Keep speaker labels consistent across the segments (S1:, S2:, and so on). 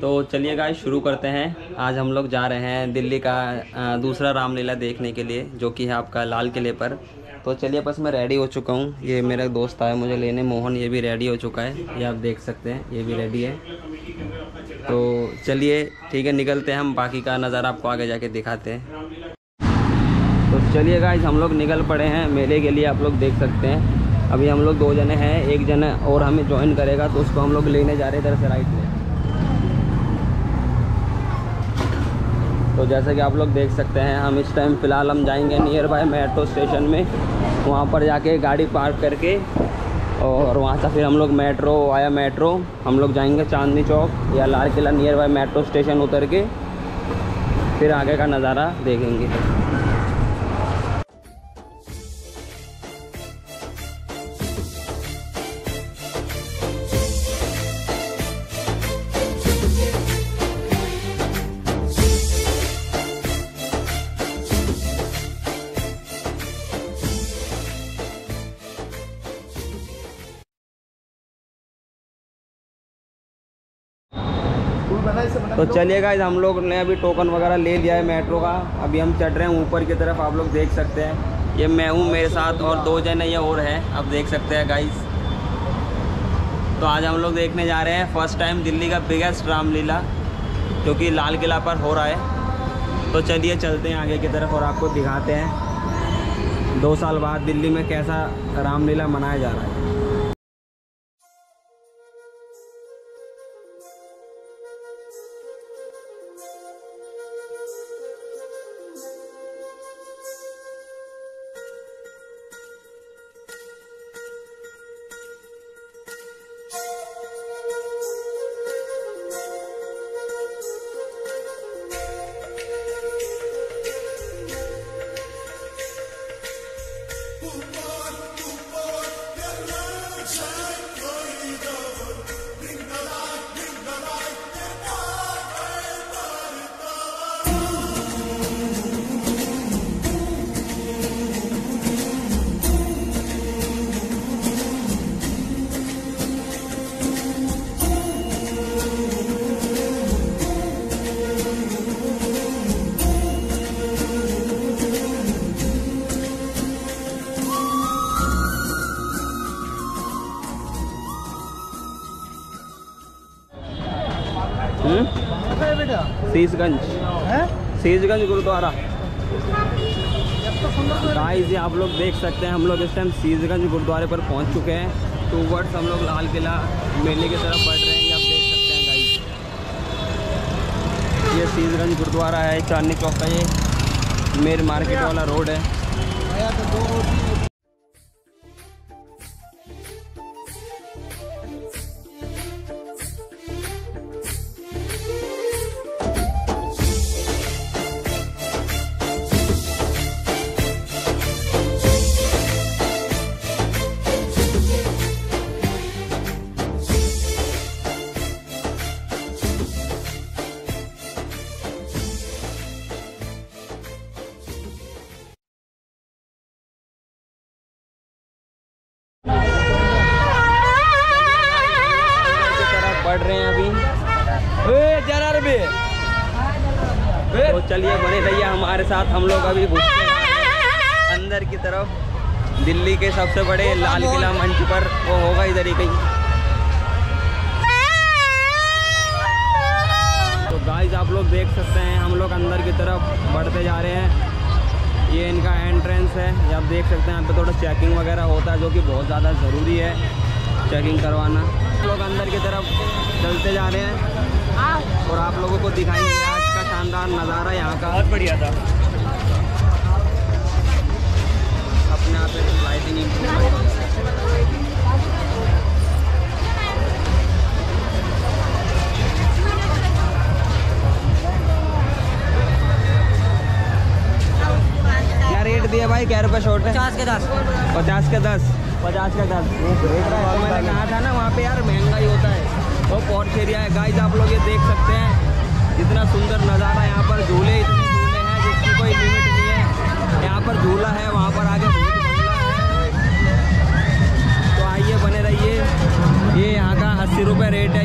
S1: तो चलिए गाइस शुरू करते हैं। आज हम लोग जा रहे हैं दिल्ली का दूसरा रामलीला देखने के लिए, जो कि है आपका लाल किले पर। तो चलिए बस मैं रेडी हो चुका हूँ। ये मेरा दोस्त आया मुझे लेने, मोहन, ये भी रेडी हो चुका है। ये आप देख सकते हैं, ये भी रेडी है। तो चलिए, ठीक है, निकलते हैं हम, बाकी का नज़ारा आपको आगे जाके दिखाते हैं। तो चलिए गाइस हम लोग निकल पड़े हैं। मेले के लिए आप लोग देख सकते हैं। अभी हम लोग दो जने हैं, एक जने और हमें ज्वाइन करेगा तो उसको हम लोग लेने जा रहे हैं इधर से राइट में। तो जैसे कि आप लोग देख सकते हैं, हम इस टाइम फ़िलहाल हम जाएँगे नियर बाय मेट्रो स्टेशन में। वहाँ पर जाके गाड़ी पार्क करके और वहाँ से फिर हम लोग मेट्रो आया मेट्रो हम लोग जाएँगे चांदनी चौक या Lal Qila nearby metro station उतर के। फिर आगे का नज़ारा देखेंगे। तो चलिए गाइज़ हम लोग ने अभी टोकन वगैरह ले लिया है मेट्रो का। अभी हम चढ़ रहे हैं, ऊपर की तरफ़ आप लोग देख सकते हैं। ये मैं हूँ, मेरे साथ और दो जने ये और हैं। आप देख सकते हैं गाइज़ तो आज हम लोग देखने जा रहे हैं फ़र्स्ट टाइम दिल्ली का बिगेस्ट रामलीला, जो कि लाल किला पर हो रहा है। तो चलिए चलते हैं आगे की तरफ़ और आपको दिखाते हैं, दो साल बाद दिल्ली में कैसा रामलीला मनाया जा रहा है। Oh. शीशगंज शीशगंज गुरुद्वारा। गाइस ये आप लोग देख सकते हैं हम लोग इस टाइम शीशगंज गुरुद्वारे पर पहुँच चुके हैं। टू वर्ड्स हम लोग लाल किला मेले की तरफ़ बढ़ रहे हैं आप देख सकते हैं गाइस ये शीशगंज गुरुद्वारा है चांदनी चौक का ये मेर मार्केट वाला रोड है। चलिए बने रहिए हमारे साथ हम लोग अभी घुसते हैं। अंदर की तरफ़ दिल्ली के सबसे बड़े लाल किला मंच पर वो होगा इधर ही कहीं। तो गाइस आप लोग देख सकते हैं हम लोग अंदर की तरफ़ बढ़ते जा रहे हैं। ये इनका एंट्रेंस है ये आप देख सकते हैं यहाँ पे थोड़ा चेकिंग वगैरह होता है जो कि बहुत ज़्यादा ज़रूरी है चेकिंग करवाना। लोग अंदर की तरफ़ चलते जा रहे हैं। और आप लोगों को दिखाएँगे आज शानदार नज़ारा यहाँ का। बहुत बढ़िया था। अपने आप लाइटिंग क्या रेट दिया भाई? क्या रुपये शॉर्ट है?
S2: पचास के दस।
S1: पचास के दस? पचास का दस। तो मैंने कहा था। ना वहाँ पे यार महँगाई होता है। वो पॉर्च एरिया है। गाइस आप लोग ये देख सकते हैं। इतना सुंदर नज़ारा यहाँ पर झूले इतने झूले हैं जिसकी कोई लिमिट नहीं है। यहाँ पर झूला है, वहाँ पर आगे तो आइए, बने रहिए। ये यहाँ का अस्सी रुपये रेट है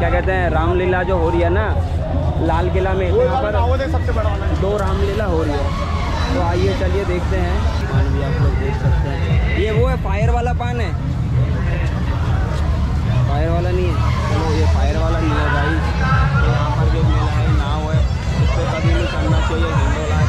S1: क्या कहते हैं रामलीला जो हो रही है ना लाल किला में यहाँ पर
S3: सबसे बड़ा
S1: दो रामलीला हो रही है। तो आइए चलिए देखते हैं। पान भी आप लोग देख सकते हैं। ये वो है फायर वाला पान है। फायर वाला नहीं है। चलो ये फायर वाला नहीं है भाई। यहाँ पर जो मेला है नाव है उस पर कभी नहीं करना चाहिए हिंडोला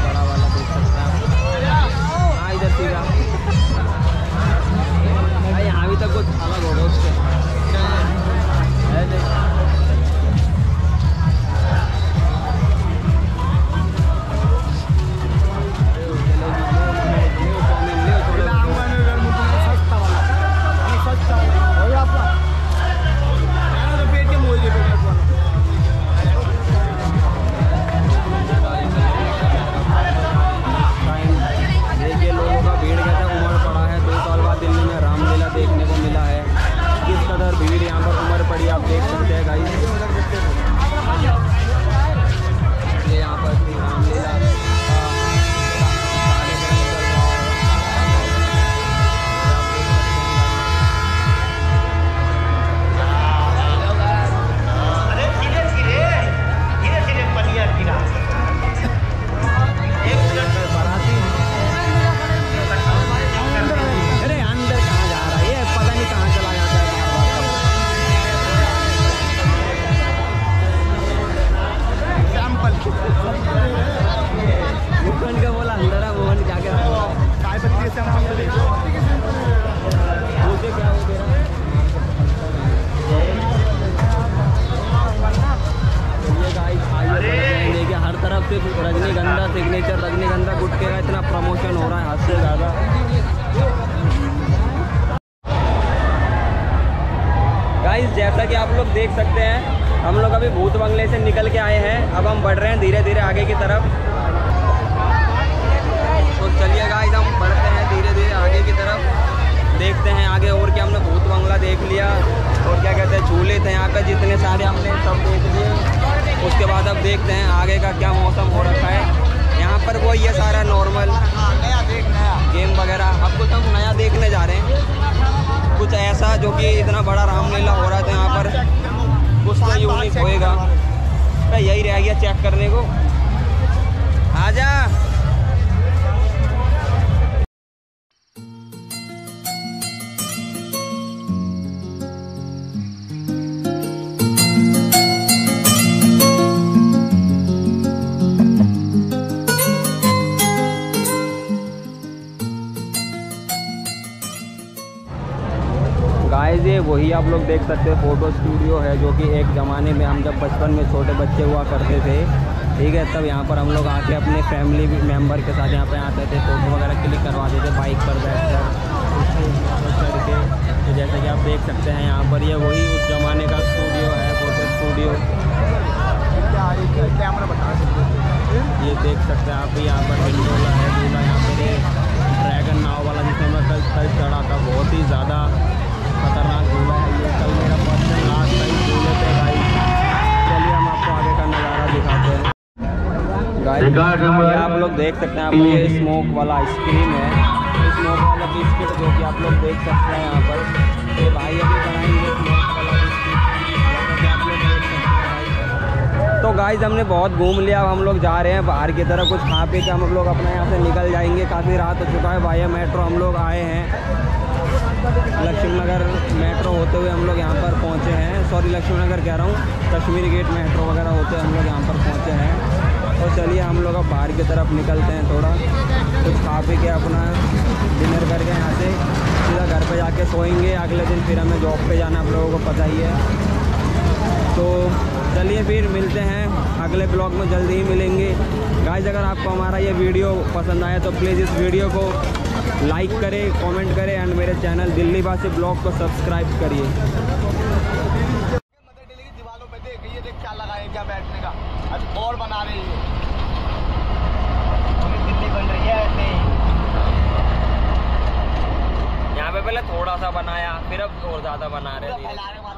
S1: से रजनीगंधा सिग्नेचर रजनीगंधा गुटके का इतना प्रमोशन हो रहा है, हद से ज़्यादा। गाइस जैसा कि आप लोग देख सकते हैं, हम लोग अभी भूत बंगले से निकल के आए हैं। अब हम बढ़ रहे हैं धीरे धीरे आगे की तरफ़। तो चलिए गाइस हम बढ़ते हैं धीरे धीरे आगे की तरफ़। देखते हैं आगे और क्या हमने भूत बंगला देख लिया। क्या कहते हैं, झूले थे यहाँ पे जितने सारे हमने सब देख लिए। उसके बाद अब देखते हैं आगे का क्या मौसम हो रखा है। यहाँ पर वो ये सारा नॉर्मल
S3: नया देख नया
S1: गेम वगैरह। अब कुछ हम नया देखने जा रहे हैं। कुछ ऐसा जो कि इतना बड़ा रामलीला हो रहा तो यहाँ पर कुछ तो यूनिक होएगा यही रह गया चेक करने को। आजा। वही आप लोग देख सकते हैं फ़ोटो स्टूडियो है जो कि एक ज़माने में हम जब बचपन में छोटे बच्चे हुआ करते थे, ठीक है, तब यहाँ पर हम लोग आके अपने फैमिली मेंबर के साथ यहाँ पे आते थे फ़ोटो वगैरह क्लिक करवाते थे बाइक पर बैठ कर चढ़ के तो जैसा कि आप देख सकते हैं यहाँ पर ये वही उस ज़माने का स्टूडियो है फ़ोटो स्टूडियो
S3: कैमरा बता
S1: ये देख सकते हैं आप भी यहाँ पर हिंडोला है झूला यहाँ पर ड्रैगन नाव वाला जिसमें मैं कल कल चढ़ा था, बहुत ही ज़्यादा खतरनाक है ये कल मेरा फ़र्स्ट टाइम लास्ट टाइम झूले पे भाई चलिए हम आपको आगे का नज़ारा दिखाते हैं गाइस आप लोग देख सकते हैं आप ये स्मोक वाला आइसक्रीम है। स्मोक वाला बिस्किट जो कि आप लोग देख सकते हैं यहाँ पर। ये भाई अभी बनाएँगे स्मोक वाला। तो गाइज़ हमने बहुत घूम लिया अब हम लोग जा रहे हैं बाहर की तरफ़। कुछ खा पी के हम लोग अपने यहाँ से निकल जाएँगे। काफ़ी रात हो चुका है भाई मेट्रो हम लोग आए हैं। लक्ष्मी नगर मेट्रो होते हुए हम लोग यहाँ पर पहुँचे हैं। सॉरी लक्ष्मी नगर कह रहा हूँ। कश्मीरी गेट मेट्रो वगैरह होते हुए हम लोग यहाँ पर पहुँचे हैं। तो चलिए हम लोग अब बाहर की तरफ़ निकलते हैं थोड़ा। कुछ खा पी के अपना डिनर करके यहाँ से सीधा घर पे जाके सोएँगे। अगले दिन फिर हमें जॉब पे जाना आप लोगों को पता ही है। तो चलिए फिर मिलते हैं। अगले ब्लॉग में जल्दी ही मिलेंगे। गाइज़ अगर आपको हमारा ये वीडियो पसंद आया तो प्लीज़ इस वीडियो को लाइक करें कमेंट करें एंड मेरे चैनल दिल्ली वासी ब्लॉग को सब्सक्राइब करिए।
S3: देख क्या क्या बैठने का अब और बना रही है
S1: यहाँ पे पहले थोड़ा सा बनाया, फिर अब और ज़्यादा बना रहे हैं